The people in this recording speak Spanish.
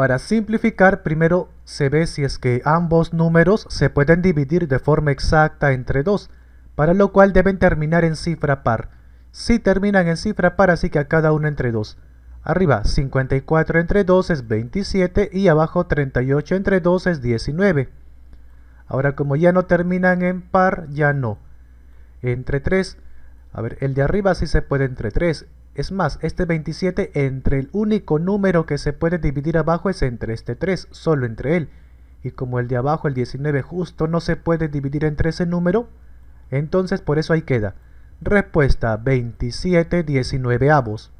Para simplificar, primero se ve si es que ambos números se pueden dividir de forma exacta entre 2, para lo cual deben terminar en cifra par. Si terminan en cifra par, así que a cada uno entre 2. Arriba 54 entre 2 es 27 y abajo 38 entre 2 es 19. Ahora como ya no terminan en par, ya no. Entre 3, a ver, el de arriba sí se puede entre 3. Es más, este 27 entre el único número que se puede dividir abajo es entre este 3, solo entre él. Y como el de abajo, el 19, justo no se puede dividir entre ese número, entonces por eso ahí queda. Respuesta 27 19 avos.